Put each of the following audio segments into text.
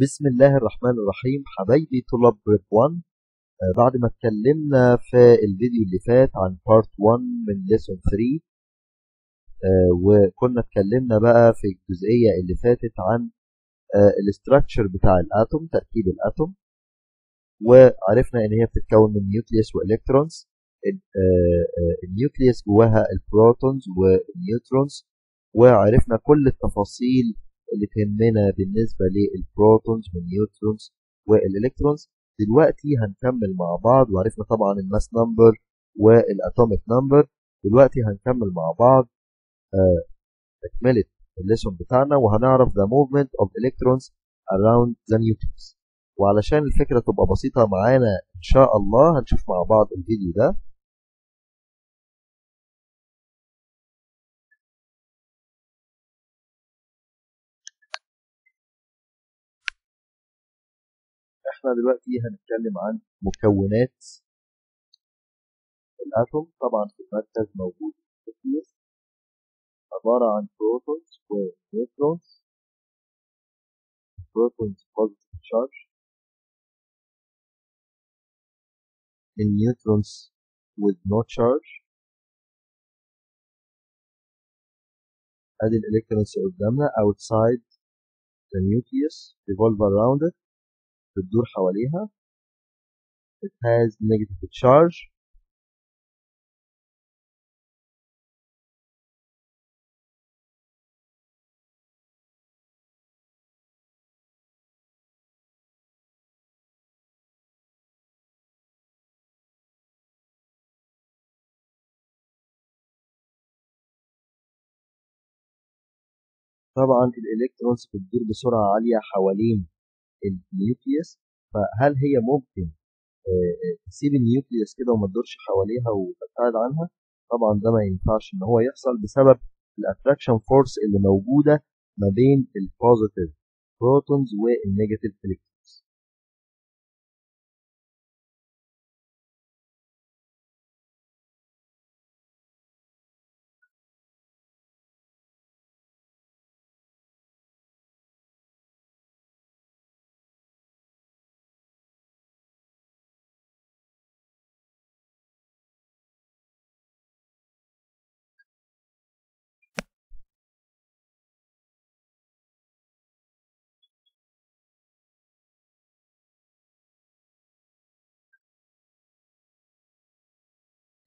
بسم الله الرحمن الرحيم. حبايبي طلاب prep 1 آه، بعد ما اتكلمنا في الفيديو اللي فات عن part 1 من lesson 3 آه، وكنا اتكلمنا بقى في الجزئية اللي فاتت عن ال structure بتاع ال atom تركيب الاتوم وعرفنا إن هي بتتكون من nucleus و electrons ال nucleus جواها ال protons وال neutrons وعرفنا كل التفاصيل اللي تهمنا بالنسبة لل protons وال neutrons وال electrons. دلوقتي هنكمل مع بعض وعرفنا طبعا ال mass number وال atomic number. دلوقتي هنكمل مع بعض آه، تكملة ال lesson بتاعنا وهنعرف the movement of electrons around the nucleus. وعلشان الفكرة تبقى بسيطة معانا إن شاء الله هنشوف مع بعض الفيديو ده. إحنا دلوقتي هنتكلم عن مكونات ال atom. طبعا في المركز موجود ال nucleus عبارة عن protons و neutrons protons positive charge. ال neutrons with no charge. ادي ال electrons قدامنا outside the nucleus. Revolve around it. بتدور حواليها. It has negative charge. طبعا ال electrons بتدور بسرعة عالية حوالين ال nucleus فهل هي ممكن تسيب ال nucleus كده وما تدورش حواليها وتبتعد عنها؟ طبعا ده ما ينفعش إن هو يحصل بسبب ال attraction force اللي موجودة ما بين ال positive protons وال negative electrons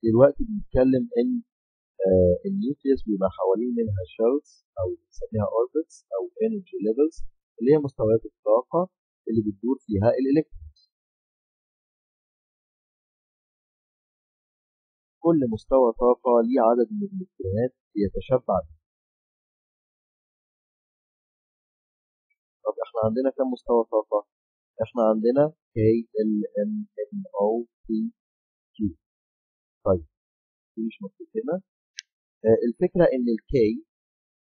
دلوقتي بنتكلم إن آه ال nucleus بيبقى حوالين منها shells أو بنسميها orbits أو energy levels اللي هي مستويات الطاقة اللي بتدور فيها ال electrons. كل مستوى طاقة ليه عدد من الإلكترونات يتشبع به طب إحنا عندنا كم مستوى طاقة؟ إحنا عندنا L M N O P Q طيب. مش مكتوب هنا آه الفكرة إن ال K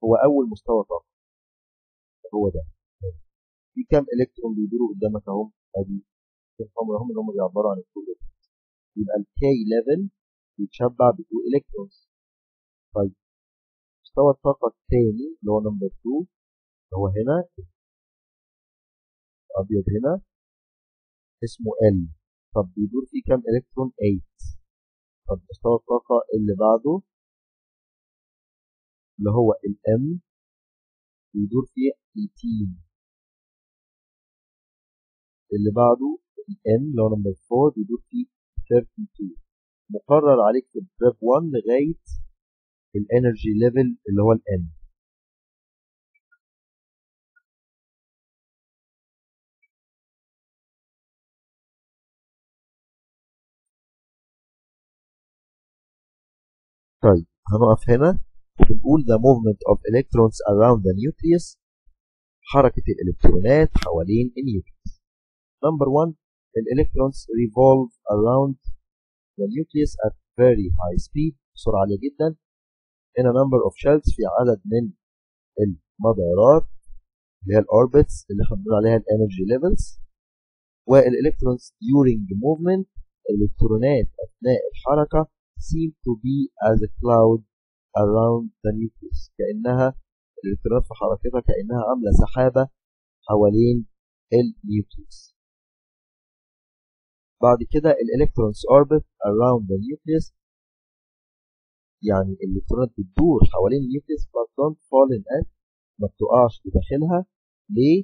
هو أول مستوى طاقة. هو ده. في كام إلكترون بيدوروا قدامك أهو؟ أدي. هم هم اللي هم بيعبروا عن الكل يبقى ال K level بيتشبع ب 2 electrons. طيب. مستوى الطاقة الثاني اللي هو number 2 هو هنا. أبيض هنا. اسمه L طب بيدور فيه كام إلكترون؟ 8 طب مستوى الطاقة اللي بعده اللي هو ال M بيدور فيه 18 اللي بعده ال N اللي هو number 4 بيدور فيه 32 مقرر عليك في prep 1 لغاية ال energy level اللي هو ال N طيب هنقف هنا وبنقول the movement of electrons around the nucleus حركة الإلكترونات حوالين ال nucleus number one electrons revolve around the nucleus at very high speed بسرعة عالية جدا. هنا number of shells في عدد من المدارات اللي هي ال orbits اللي إحنا بنقول عليها ال energy levels وال electrons during movement الإلكترونات أثناء الحركة seem to be as a cloud around the nucleus. كأنها الإلكترونات في حركتها كأنها عاملة سحابة حوالين ال nucleus. بعد كده ال electrons orbit around the nucleus. يعني الالكترونات بتدور حوالين ال nucleus but don't fall in it ما بتقعش بداخلها ليه؟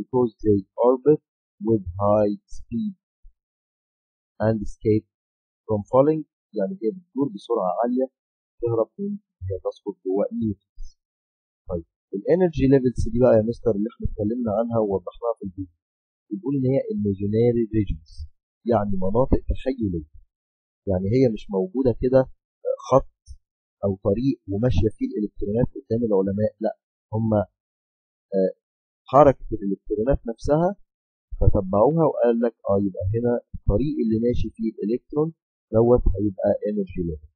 because they orbit with high speed. And escape from falling. يعني هي بتدور بسرعة عالية تهرب من هي تسقط جوه ال nucleus طيب ال energy levels دي بقى يا مستر اللي إحنا اتكلمنا عنها ووضحناها في الفيديو. بنقول إن هي imaginary regions يعني مناطق تخيلية. يعني هي مش موجودة كده خط أو طريق وماشية فيه الإلكترونات قدام العلماء لأ هم حركة الإلكترونات نفسها فتبعوها وقال لك آه يبقى هنا الطريق اللي ماشي فيه الإلكترون دوت هيبقى energy level.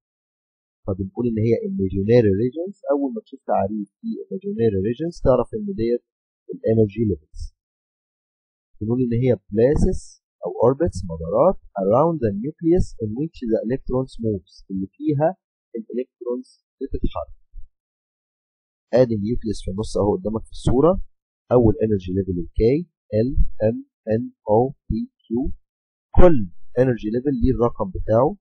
فبنقول إن هي imaginary regions. أول ما تشوف تعريف في imaginary regions تعرف إن ديت ال energy levels. بنقول إن هي places أو orbits مدارات around the nucleus in which the electrons moves اللي فيها ال electrons بتتحرك. آدي ال nucleus في النص أهو قدامك في الصورة. أول energy level ال K L M N O P Q كل energy level ليه الرقم بتاعه.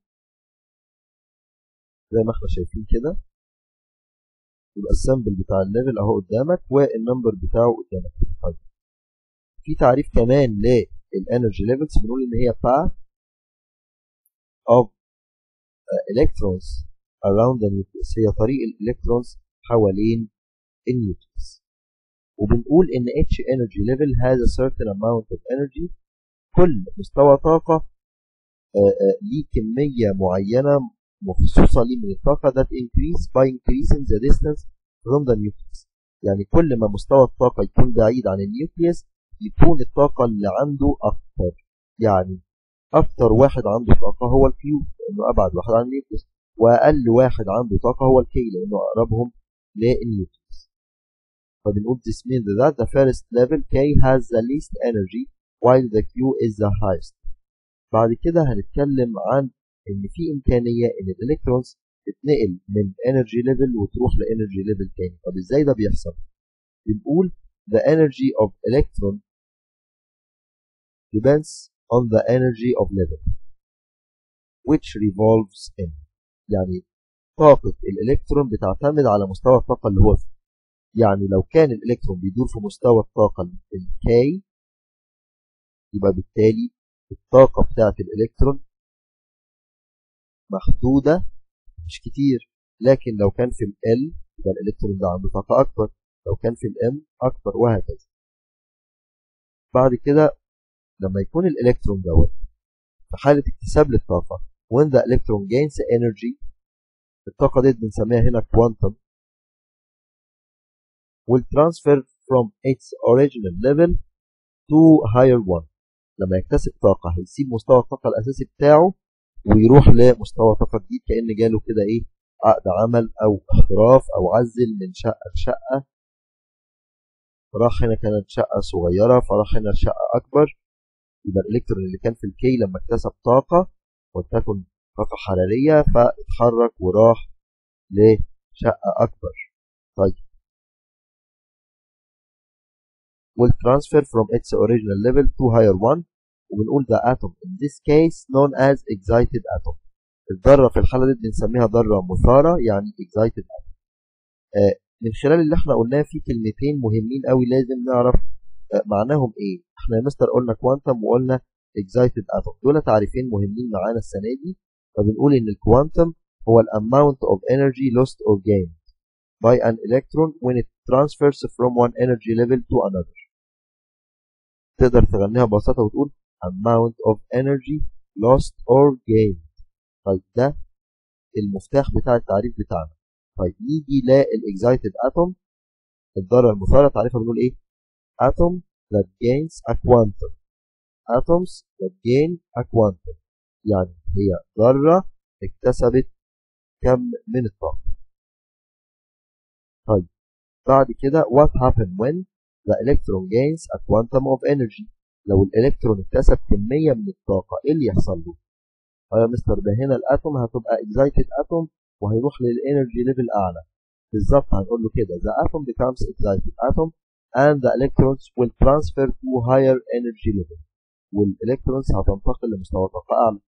زي ما إحنا شايفين كده. يبقى ال symbol بتاع ال level اهو قدامك وال number بتاعه قدامك. طيب. في تعريف كمان لل energy levels بنقول إن هي path of electrons around the nucleus. هي طريق ال electrons حوالين ال nucleus وبنقول إن each energy level has a certain amount of energy. كل مستوى طاقة ليه كمية معينة مخصوصة ليه من الطاقة that increase by increasing the distance from the nucleus. يعني كل ما مستوى الطاقة يكون بعيد عن ال nucleus يكون الطاقة اللي عنده أكتر. يعني أكتر واحد عنده طاقة هو ال Q لأنه أبعد واحد عن ال nucleus وأقل واحد عنده طاقة هو ال K لأنه أقربهم لل nucleus. فبنقول this means that the first level K has the least energy while the Q is the highest. بعد كده هنتكلم عن إن في إمكانية إن الإلكترونز تتنقل من energy level وتروح لenergy level تاني. طب إزاي ده بيحصل؟ بنقول the energy of electron depends on the energy of level which revolves in. يعني طاقة الإلكترون بتعتمد على مستوى الطاقة اللي هو فيه. يعني لو كان الإلكترون بيدور في مستوى الطاقة ال K يبقى بالتالي الطاقة بتاعة الإلكترون محدودة مش كتير لكن لو كان في ال يبقى الإلكترون ده عنده طاقة أكبر لو كان في ال M أكبر وهكذا. بعد كده لما يكون الإلكترون دوت في حالة اكتساب للطاقة when the electron gains energy الطاقة دي بنسميها هنا quantum will transfer from its original level to higher one. لما يكتسب طاقة هيسيب مستوى الطاقة الأساسي بتاعه ويروح لمستوى طاقة جديد كأن جاله كده إيه عقد عمل أو احتراف أو عزل من شقة لشقة راح هنا كانت شقة صغيرة فراح هنا شقة أكبر. يبقى الإلكترون اللي كان في الكي لما اكتسب طاقة ولتكن طاقة حرارية فاتحرك وراح لشقة أكبر. طيب. Will transfer from its original level to higher one. وبنقول the atom. In this case known as excited atom. الذرة في الحالة دي بنسميها ذرة مثارة يعني excited atom. آه من خلال اللي إحنا قلناه في كلمتين مهمين قوي لازم نعرف آه معناهم إيه. إحنا يا مستر قلنا كوانتم وقلنا excited atom. دول تعريفين مهمين معانا السنة دي. فبنقول إن الكوانتم هو ال amount of energy lost or gained by an electron when it transfers from one energy level to another. تقدر تغنيها ببساطة وتقول amount of energy lost or gained طيب ده المفتاح بتاع التعريف بتاعنا طيب نيجي للاكزايتد اتوم الذرة المثارة تعريفها بنقول إيه atom that gains a quantum atoms that gain a quantum يعني هي ذرة اكتسبت كم من الطاقة طيب بعد كده what happened when the electron gains a quantum of energy لو الإلكترون اكتسب كمية من الطاقة إيه اللي يحصل له؟ يا مستر ده هنا ال atom هتبقى excited atom وهيروح لل energy level أعلى بالظبط هنقول له كده the atom becomes excited atom and the electrons will transfer to higher energy level وال electrons هتنتقل لمستوى طاقة أعلى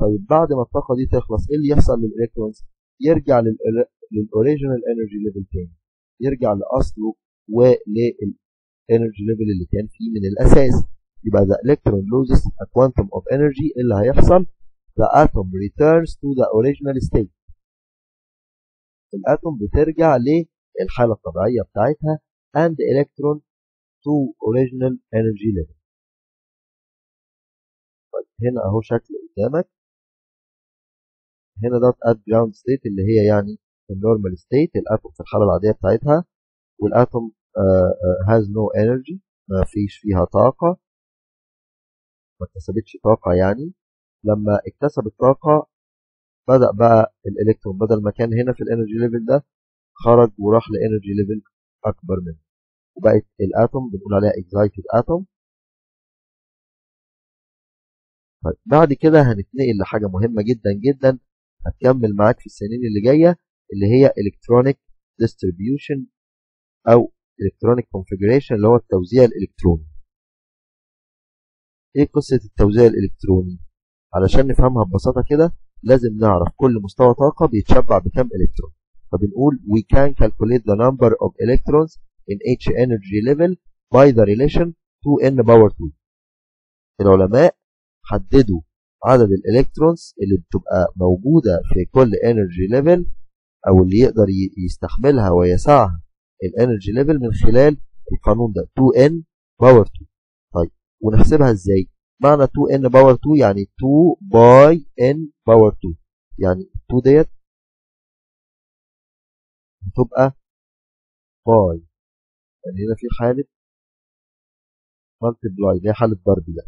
طيب بعد ما الطاقة دي تخلص إيه اللي يحصل لل electrons؟ يرجع لل original energy level تاني يرجع لأصله ولل energy level اللي كان فيه من الأساس يبقى the electron loses a quantum of energy إيه اللي هيحصل؟ The atom returns to the original state. الأتوم بترجع للحالة الطبيعية بتاعتها and electron to original energy level. طيب هنا أهو شكل قدامك. هنا ده at ground state اللي هي يعني النورمال state الأتوم في الحالة العادية بتاعتها. والأتوم uh, uh, has no energy ما فيش فيها طاقة. ما اكتسبتش طاقة يعني. لما اكتسبت طاقة بدأ بقى الإلكترون بدل ما كان هنا في ال energy level ده خرج وراح ل energy level أكبر منه. وبقت ال atom بنقول عليها excited atom طيب بعد كده هنتنقل لحاجة مهمة جدا جدا هتكمل معاك في السنين اللي جاية اللي هي electronic distribution أو electronic configuration اللي هو التوزيع الإلكتروني. إيه قصة التوزيع الإلكتروني؟ علشان نفهمها ببساطة كده لازم نعرف كل مستوى طاقة بيتشبع بكام إلكترون. فبنقول we can calculate the number of electrons in each energy level by the relation 2n power 2 العلماء حددوا عدد ال electrons اللي بتبقى موجودة في كل energy level أو اللي يقدر يستحملها ويسعها ال energy level من خلال القانون ده 2n power 2 طيب ونحسبها إزاي؟ معنى 2n power 2 يعني 2 by n power 2 يعني 2 ديت هتبقى by. يعني هنا في حالة multiply اللي هي حالة ضرب ده.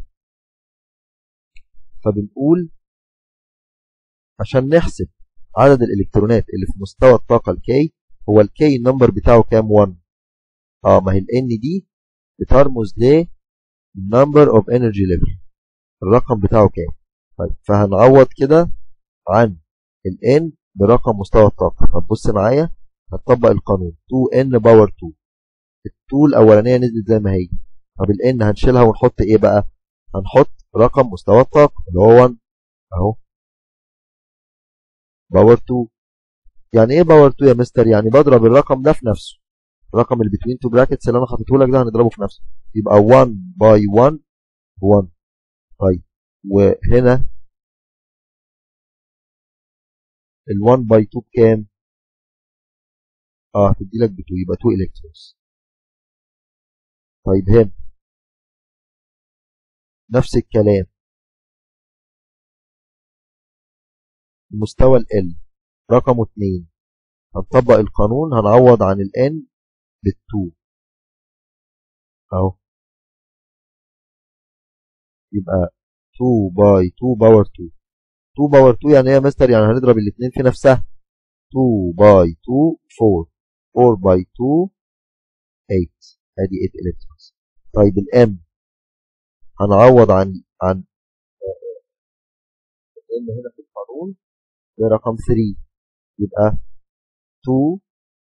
فبنقول عشان نحسب عدد الإلكترونات اللي في مستوى الطاقة ال K هو ال K ال number بتاعه كام؟ 1 آه ما هي ال n دي بترمز ل number of energy level. الرقم بتاعه كام؟ طيب فهنعوض كده عن ال n برقم مستوى الطاقة. طب بص معايا هتطبق القانون. 2n power 2 ال2 الأولانية نزلت زي ما هي. طب ال n هنشيلها ونحط إيه بقى؟ هنحط رقم مستوى الطاقة اللي هو 1 أهو. power 2 يعني إيه power 2 يا مستر يعني بضرب الرقم ده في نفسه. الرقم اللي between two brackets اللي أنا حاطته لك ده هنضربه في نفسه. يبقى 1 by 1 1 طيب وهنا ال 1 by 2 بكام؟ آه هتدي لك ب 2 يبقى 2 electrons طيب هنا. نفس الكلام. مستوى ال L رقمه 2 هنطبق القانون هنعوض عن ال N بال 2 أهو. يبقى 2 by 2 power 2 2 power 2 يعني إيه يا مستر؟ يعني هنضرب الاثنين في نفسها. 2 by 2 4 4 by 2 8 ادي 8 electrons طيب ال M هنعوض عن عن الام هنا في القانون. برقم 3 يبقى 2